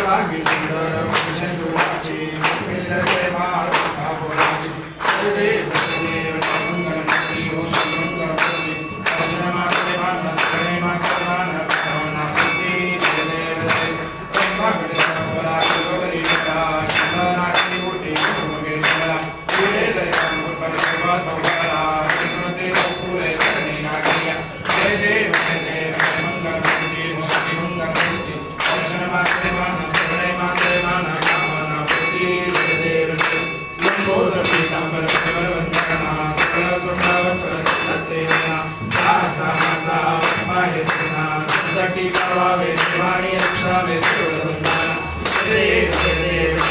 Vagisudaram Jandu Raji Mukhi Sarve Marta Bhuraji Jai शक्ति प्रभावे शिवानी रक्षा में शिवरंदना देव देव।